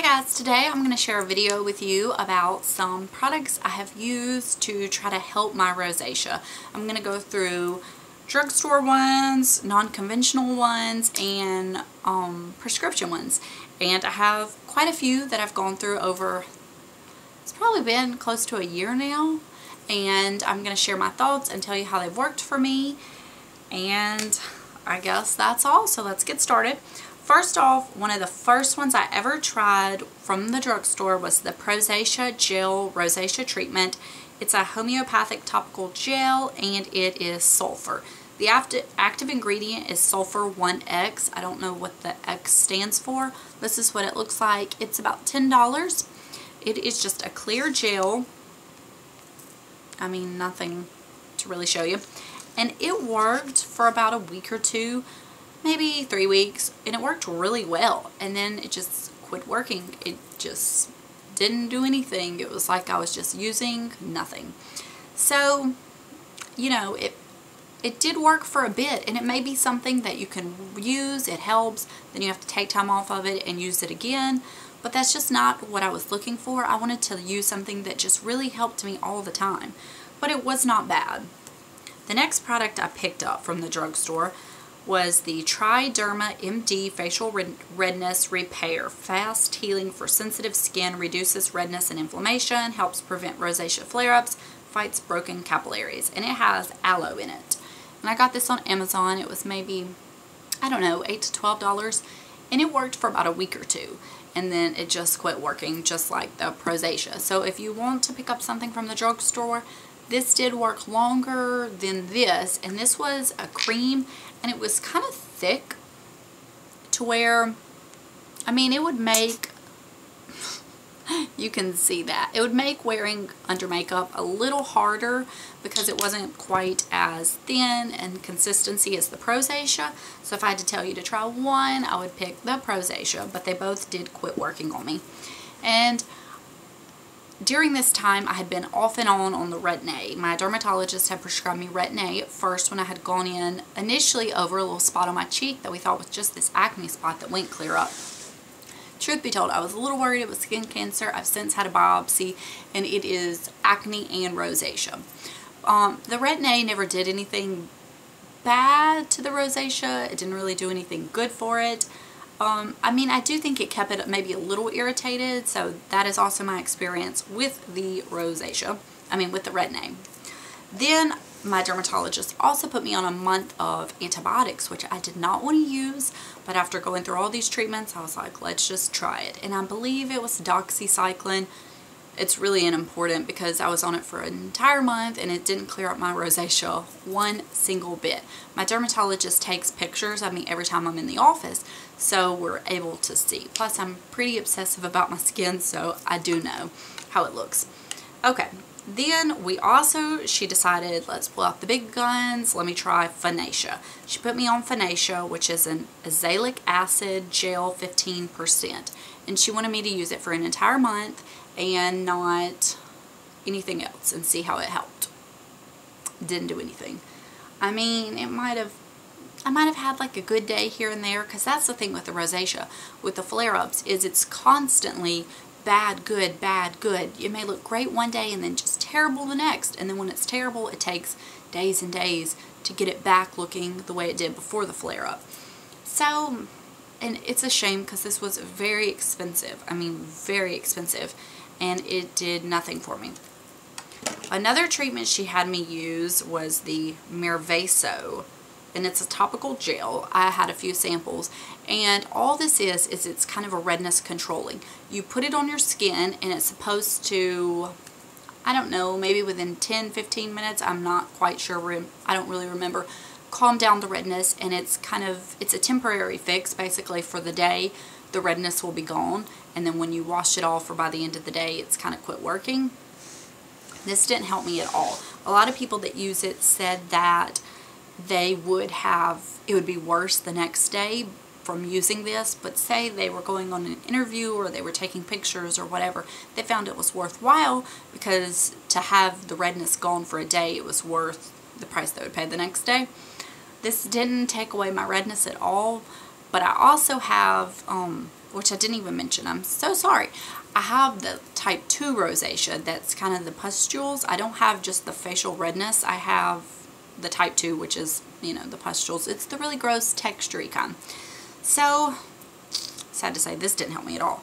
Hey guys, today I'm going to share a video with you about some products I have used to try to help my rosacea. I'm going to go through drugstore ones, non-conventional ones, and um, prescription ones. And I have quite a few that I've gone through over, it's probably been close to a year now. And I'm going to share my thoughts and tell you how they've worked for me. And I guess that's all, so let's get started. First off, one of the first ones I ever tried from the drugstore was the ProSacea Gel Rosacea Treatment. It's a homeopathic topical gel and it is sulfur. The active ingredient is sulfur 1X. I don't know what the X stands for. This is what it looks like. It's about $10. It is just a clear gel. I mean, nothing to really show you. And it worked for about a week or two maybe three weeks and it worked really well. And then it just quit working. It just didn't do anything. It was like I was just using nothing. So you know it it did work for a bit and it may be something that you can use. It helps. Then you have to take time off of it and use it again. But that's just not what I was looking for. I wanted to use something that just really helped me all the time. But it was not bad. The next product I picked up from the drugstore was the Triderma MD Facial Redness Repair. Fast healing for sensitive skin, reduces redness and inflammation, helps prevent rosacea flare-ups, fights broken capillaries. And it has aloe in it. And I got this on Amazon. It was maybe, I don't know, 8 to $12. And it worked for about a week or two. And then it just quit working, just like the ProSacea. So if you want to pick up something from the drugstore, this did work longer than this. And this was a cream and it was kind of thick to where, I mean, it would make, you can see that, it would make wearing under makeup a little harder because it wasn't quite as thin and consistency as the ProSacea. So if I had to tell you to try one, I would pick the ProSacea, but they both did quit working on me. And during this time, I had been off and on on the Retin-A. My dermatologist had prescribed me Retin-A first when I had gone in initially over a little spot on my cheek that we thought was just this acne spot that went clear up. Truth be told, I was a little worried it was skin cancer. I've since had a biopsy and it is acne and rosacea. Um, the Retin-A never did anything bad to the rosacea. It didn't really do anything good for it. Um, I mean, I do think it kept it maybe a little irritated, so that is also my experience with the rosacea. I mean, with the Retin-A. Then my dermatologist also put me on a month of antibiotics, which I did not want to use, but after going through all these treatments, I was like, let's just try it. And I believe it was doxycycline it's really unimportant because I was on it for an entire month and it didn't clear up my rosacea one single bit. My dermatologist takes pictures of me every time I'm in the office so we're able to see. Plus I'm pretty obsessive about my skin so I do know how it looks. Okay, then we also, she decided, let's pull out the big guns. Let me try Finacea. She put me on Finacea, which is an azelaic acid gel 15%. And she wanted me to use it for an entire month and not anything else and see how it helped. Didn't do anything. I mean, it might have, I might have had like a good day here and there because that's the thing with the rosacea, with the flare-ups, is it's constantly bad, good, bad, good. It may look great one day and then just terrible the next. And then when it's terrible, it takes days and days to get it back looking the way it did before the flare-up. So, and it's a shame because this was very expensive. I mean, very expensive and it did nothing for me. Another treatment she had me use was the Mirvaso and it's a topical gel. I had a few samples and all this is is it's kind of a redness controlling. You put it on your skin and it's supposed to I don't know maybe within 10-15 minutes I'm not quite sure I don't really remember calm down the redness and it's kind of it's a temporary fix basically for the day the redness will be gone and then when you wash it off or by the end of the day it's kind of quit working. This didn't help me at all. A lot of people that use it said that they would have, it would be worse the next day from using this, but say they were going on an interview or they were taking pictures or whatever, they found it was worthwhile because to have the redness gone for a day, it was worth the price they would pay the next day. This didn't take away my redness at all, but I also have um, which I didn't even mention. I'm so sorry. I have the type 2 rosacea that's kind of the pustules. I don't have just the facial redness. I have the type 2, which is, you know, the pustules. It's the really gross textury kind. So, sad to say, this didn't help me at all.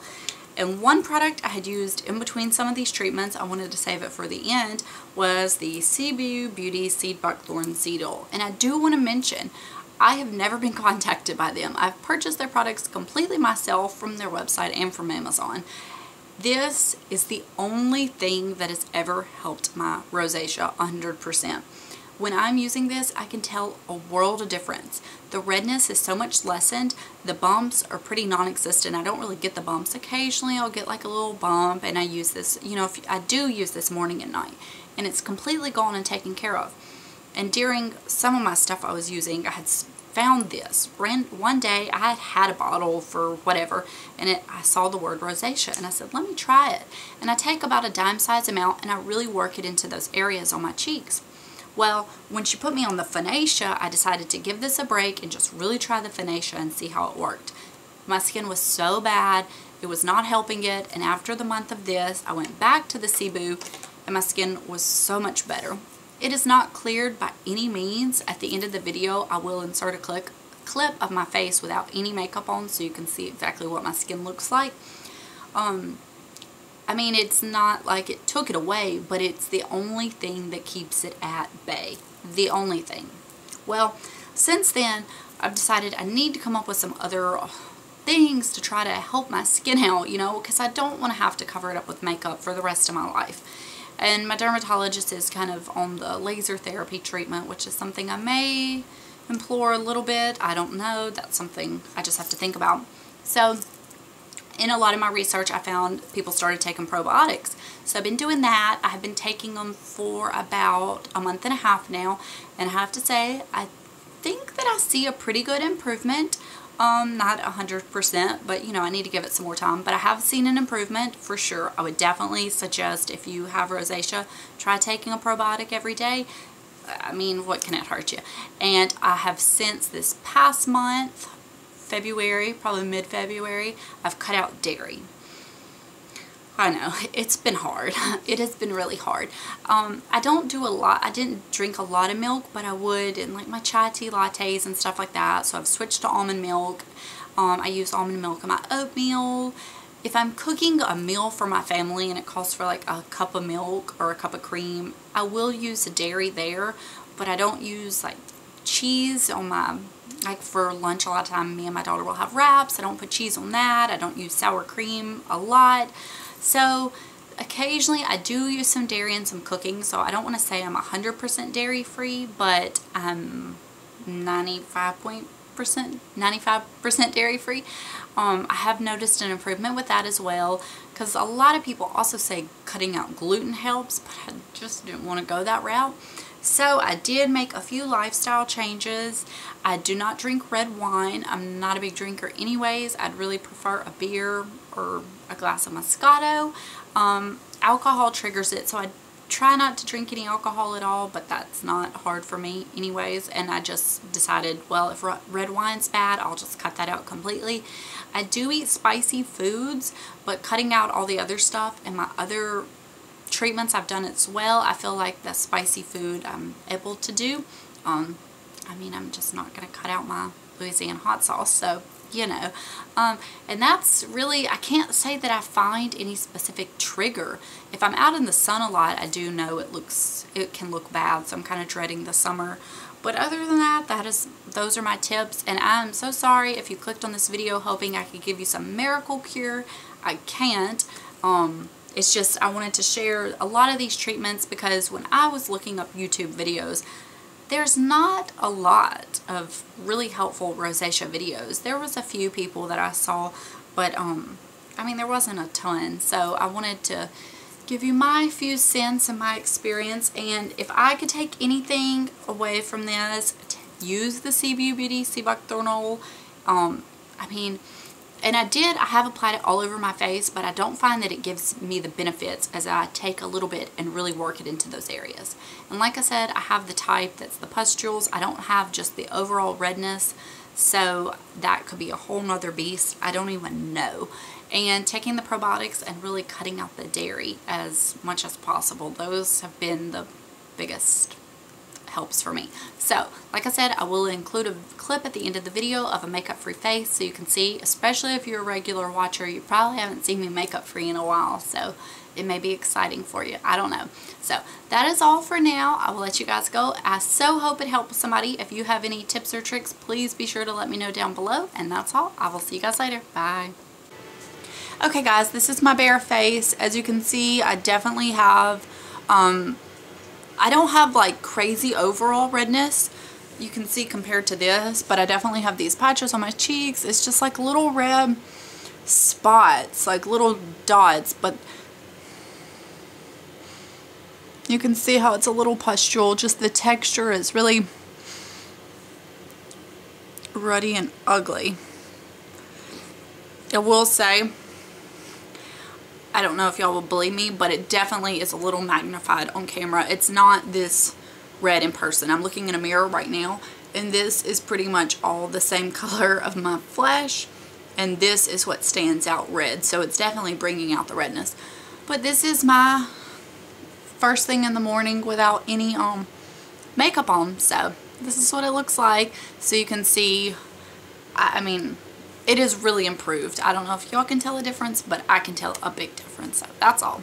And one product I had used in between some of these treatments, I wanted to save it for the end, was the Sibu Beauty Seed Buckthorn Seed Oil. And I do want to mention, I have never been contacted by them. I've purchased their products completely myself from their website and from Amazon. This is the only thing that has ever helped my rosacea 100%. When I'm using this, I can tell a world of difference. The redness is so much lessened. The bumps are pretty non-existent. I don't really get the bumps. Occasionally I'll get like a little bump and I use this, you know, if I do use this morning and night and it's completely gone and taken care of. And during some of my stuff I was using, I had found this. One day I had had a bottle for whatever and it, I saw the word rosacea and I said, let me try it. And I take about a dime size amount and I really work it into those areas on my cheeks. Well, when she put me on the Finacea, I decided to give this a break and just really try the Finacea and see how it worked. My skin was so bad, it was not helping it, and after the month of this, I went back to the Sibu and my skin was so much better. It is not cleared by any means. At the end of the video, I will insert a clip, clip of my face without any makeup on so you can see exactly what my skin looks like. Um, I mean, it's not like it took it away, but it's the only thing that keeps it at bay. The only thing. Well, since then, I've decided I need to come up with some other things to try to help my skin out, you know, because I don't want to have to cover it up with makeup for the rest of my life. And my dermatologist is kind of on the laser therapy treatment, which is something I may implore a little bit. I don't know. That's something I just have to think about. So in a lot of my research, I found people started taking probiotics. So I've been doing that. I have been taking them for about a month and a half now. And I have to say, I think that I see a pretty good improvement. Um, not 100%, but you know, I need to give it some more time. But I have seen an improvement for sure. I would definitely suggest if you have rosacea, try taking a probiotic every day. I mean, what can it hurt you? And I have since this past month February, probably mid-February, I've cut out dairy. I know, it's been hard. It has been really hard. Um, I don't do a lot, I didn't drink a lot of milk, but I would in like my chai tea lattes and stuff like that. So I've switched to almond milk. Um, I use almond milk in my oatmeal. If I'm cooking a meal for my family and it calls for like a cup of milk or a cup of cream, I will use the dairy there, but I don't use like cheese on my like for lunch a lot of time me and my daughter will have wraps. I don't put cheese on that. I don't use sour cream a lot. So occasionally I do use some dairy in some cooking. So I don't want to say I'm 100% dairy free, but um, I'm 95% 95% dairy free. Um, I have noticed an improvement with that as well because a lot of people also say cutting out gluten helps, but I just didn't want to go that route. So I did make a few lifestyle changes. I do not drink red wine. I'm not a big drinker anyways. I'd really prefer a beer or a glass of Moscato. Um, alcohol triggers it, so I try not to drink any alcohol at all, but that's not hard for me anyways. And I just decided, well, if red wine's bad, I'll just cut that out completely. I do eat spicy foods, but cutting out all the other stuff and my other treatments I've done as well. I feel like the spicy food I'm able to do. Um, I mean, I'm just not going to cut out my Louisiana hot sauce, so, you know. Um, and that's really, I can't say that I find any specific trigger. If I'm out in the sun a lot, I do know it looks, it can look bad, so I'm kind of dreading the summer. But other than that, that is, those are my tips, and I'm so sorry if you clicked on this video hoping I could give you some miracle cure. I can't. Um, it's just I wanted to share a lot of these treatments because when I was looking up YouTube videos, there's not a lot of really helpful rosacea videos. There was a few people that I saw, but um, I mean there wasn't a ton. So I wanted to give you my few cents and my experience. And if I could take anything away from this, use the Sibu Beauty Oil. Um, I mean, and I did, I have applied it all over my face, but I don't find that it gives me the benefits as I take a little bit and really work it into those areas. And like I said, I have the type that's the pustules. I don't have just the overall redness. So that could be a whole nother beast. I don't even know. And taking the probiotics and really cutting out the dairy as much as possible. Those have been the biggest helps for me. So, like I said, I will include a clip at the end of the video of a makeup-free face so you can see, especially if you're a regular watcher, you probably haven't seen me makeup-free in a while, so it may be exciting for you. I don't know. So, that is all for now. I will let you guys go. I so hope it helped somebody. If you have any tips or tricks, please be sure to let me know down below. And that's all. I will see you guys later. Bye. Okay guys, this is my bare face. As you can see, I definitely have um, I don't have like crazy overall redness you can see compared to this but I definitely have these patches on my cheeks. It's just like little red spots like little dots but you can see how it's a little pustule. Just the texture is really ruddy and ugly. I will say I don't know if y'all will believe me, but it definitely is a little magnified on camera. It's not this red in person. I'm looking in a mirror right now, and this is pretty much all the same color of my flesh, and this is what stands out red. So it's definitely bringing out the redness. But this is my first thing in the morning without any um makeup on. So this is what it looks like. So you can see, I, I mean, it is really improved. I don't know if y'all can tell a difference, but I can tell a big difference. So that's all.